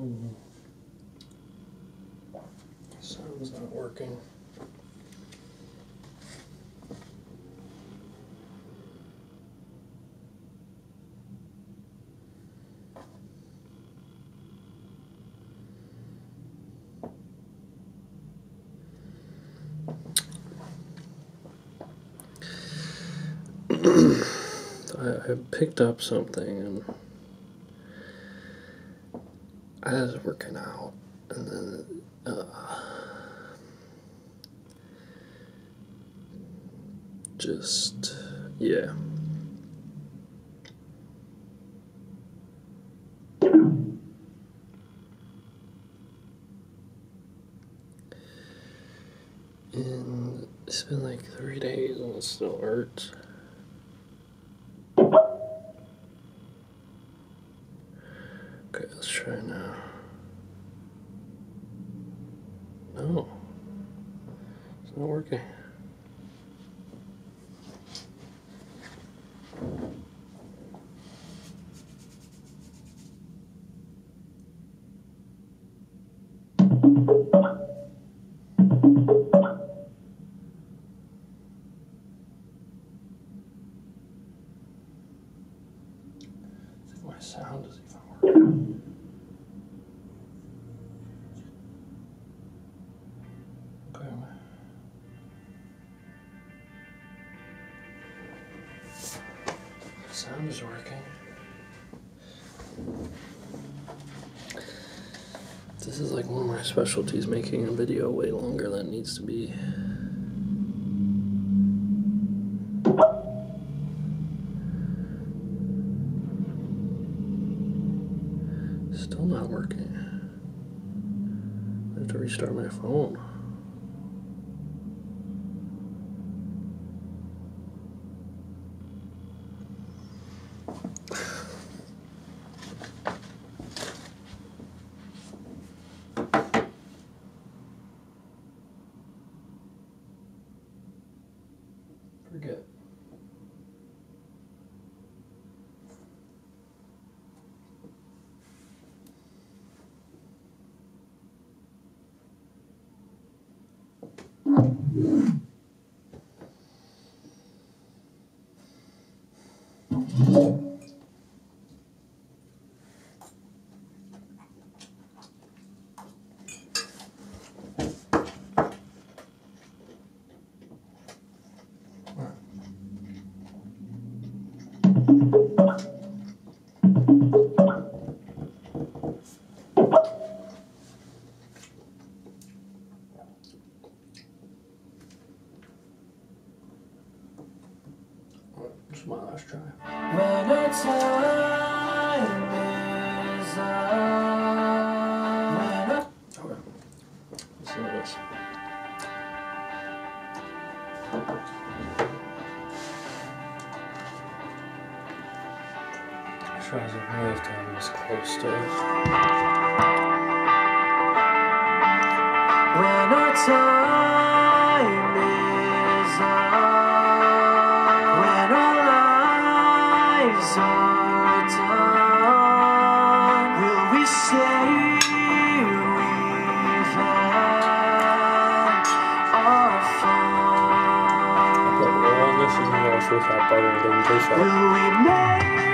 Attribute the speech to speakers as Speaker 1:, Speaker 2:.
Speaker 1: Hmm. Sound's not working. I, I picked up something and I was working out and then uh, just yeah. And it's been like three days and it still hurts. Okay, let's try now. No, it's not working. Sound is even working. Sound is working. This is like one of my specialties, making a video way longer than it needs to be. Still not working. I have to restart my phone. Thank you. This is my last try.
Speaker 2: When our time is up, when our
Speaker 1: Okay. Listen to this. I try as I really to have this close to it.
Speaker 2: when our time we say we've had our fun?
Speaker 1: But all this is going to go through that part of the
Speaker 2: Will we make